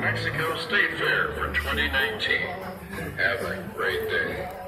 Mexico State Fair for 2019. Have a great day.